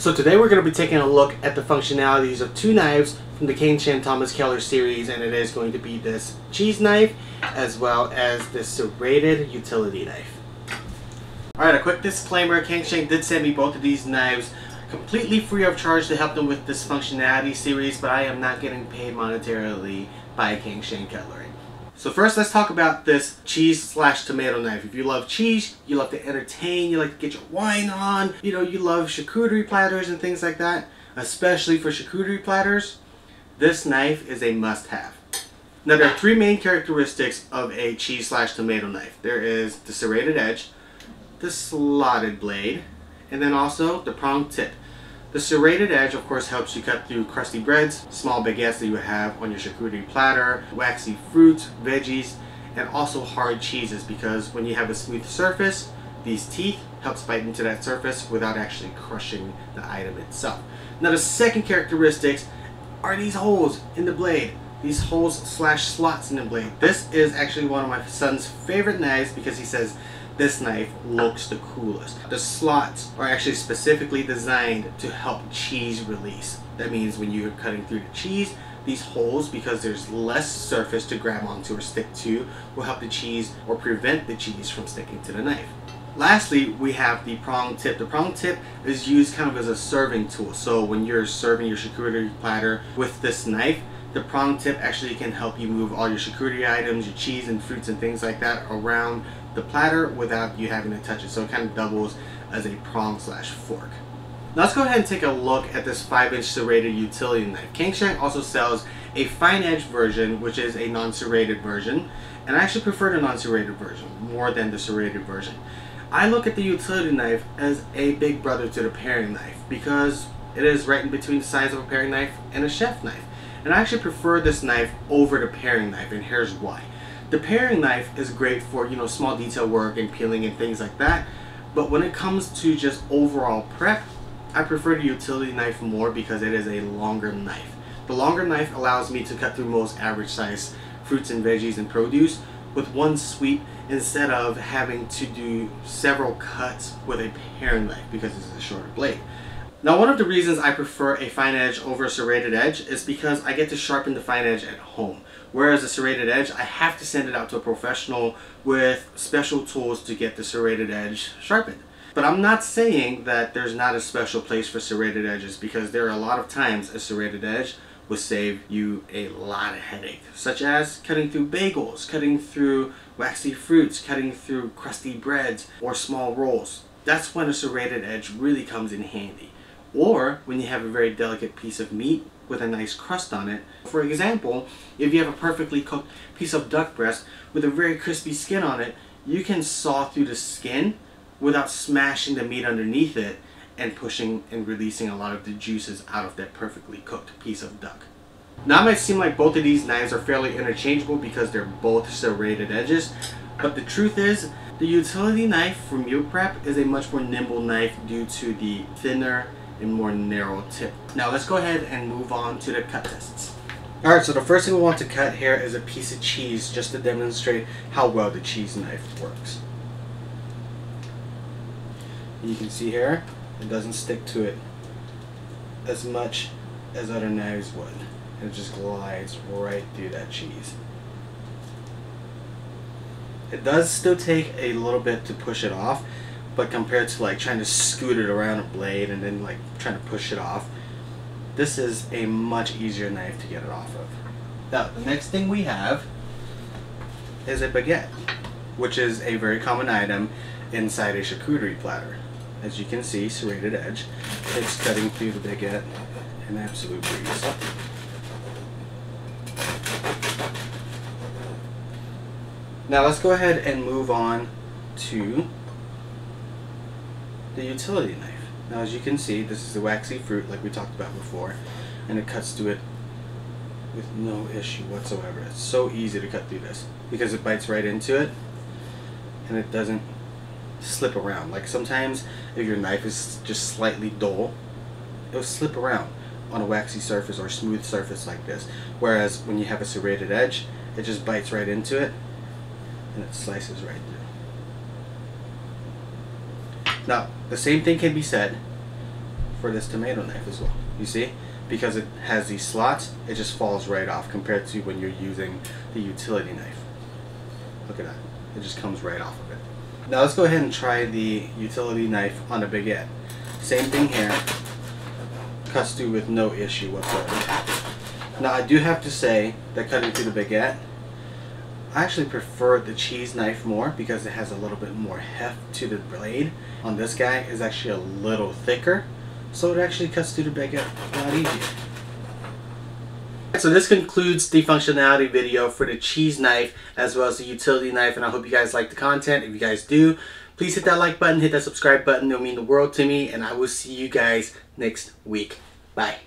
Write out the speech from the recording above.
So today we're going to be taking a look at the functionalities of two knives from the Cangshan Thomas Keller series and it is going to be this cheese knife as well as this serrated utility knife. Alright, a quick disclaimer, Cangshan did send me both of these knives completely free of charge to help them with this functionality series, but I am not getting paid monetarily by Cangshan Cutlery. So first let's talk about this cheese slash tomato knife. If you love cheese, you love to entertain, you like to get your wine on, you know, you love charcuterie platters and things like that, especially for charcuterie platters, this knife is a must-have. Now there are three main characteristics of a cheese slash tomato knife. There is the serrated edge, the slotted blade, and then also the prong tip. The serrated edge, of course, helps you cut through crusty breads, small baguettes that you have on your charcuterie platter, waxy fruits, veggies, and also hard cheeses because when you have a smooth surface, these teeth helps bite into that surface without actually crushing the item itself. Now the second characteristics are these holes in the blade. These holes slash slots in the blade. This is actually one of my son's favorite knives because he says this knife looks the coolest. The slots are actually specifically designed to help cheese release. That means when you're cutting through the cheese, these holes, because there's less surface to grab onto or stick to, will help the cheese or prevent the cheese from sticking to the knife. Lastly, we have the prong tip. The prong tip is used kind of as a serving tool. So when you're serving your charcuterie platter with this knife, the prong tip actually can help you move all your charcuterie items, your cheese and fruits and things like that around the platter without you having to touch it. So it kind of doubles as a prong slash fork. Now let's go ahead and take a look at this 5 inch serrated utility knife. Cangshan also sells a fine edge version which is a non-serrated version and I actually prefer the non-serrated version more than the serrated version. I look at the utility knife as a big brother to the paring knife because it is right in between the size of a paring knife and a chef knife. And I actually prefer this knife over the paring knife and here's why. The paring knife is great for, you know, small detail work and peeling and things like that. But when it comes to just overall prep, I prefer the utility knife more because it is a longer knife. The longer knife allows me to cut through most average size fruits and veggies and produce with one sweep instead of having to do several cuts with a paring knife because it's a shorter blade. Now one of the reasons I prefer a fine edge over a serrated edge is because I get to sharpen the fine edge at home. Whereas a serrated edge, I have to send it out to a professional with special tools to get the serrated edge sharpened. But I'm not saying that there's not a special place for serrated edges because there are a lot of times a serrated edge will save you a lot of headache, such as cutting through bagels, cutting through waxy fruits, cutting through crusty breads or small rolls. That's when a serrated edge really comes in handy or when you have a very delicate piece of meat with a nice crust on it. For example, if you have a perfectly cooked piece of duck breast with a very crispy skin on it, you can saw through the skin without smashing the meat underneath it and pushing and releasing a lot of the juices out of that perfectly cooked piece of duck. Now it might seem like both of these knives are fairly interchangeable because they're both serrated edges, but the truth is, the utility knife for meal prep is a much more nimble knife due to the thinner and more narrow tip. Now let's go ahead and move on to the cut tests. Alright, so the first thing we want to cut here is a piece of cheese just to demonstrate how well the cheese knife works. You can see here, it doesn't stick to it as much as other knives would. It just glides right through that cheese. It does still take a little bit to push it off, but compared to like trying to scoot it around a blade and then like trying to push it off, this is a much easier knife to get it off of. Now, the next thing we have is a baguette, which is a very common item inside a charcuterie platter. As you can see, serrated edge. It's cutting through the baguette an absolute breeze. Now let's go ahead and move on to the utility knife. Now as you can see, this is the waxy fruit like we talked about before, and it cuts through it with no issue whatsoever. It's so easy to cut through this because it bites right into it and it doesn't slip around. Like sometimes if your knife is just slightly dull, it'll slip around on a waxy surface or smooth surface like this. Whereas when you have a serrated edge, it just bites right into it and it slices right through. Now, the same thing can be said for this tomato knife as well. You see? Because it has these slots, it just falls right off compared to when you're using the utility knife. Look at that. It just comes right off of it. Now let's go ahead and try the utility knife on a baguette. Same thing here. Cuts through with no issue whatsoever. Now I do have to say that cutting through the baguette, I actually prefer the cheese knife more because it has a little bit more heft to the blade. On this guy is actually a little thicker, so it actually cuts through the baguette a lot easier. So this concludes the functionality video for the cheese knife as well as the utility knife and I hope you guys like the content. If you guys do, please hit that like button, hit that subscribe button. It'll mean the world to me and I will see you guys next week. Bye.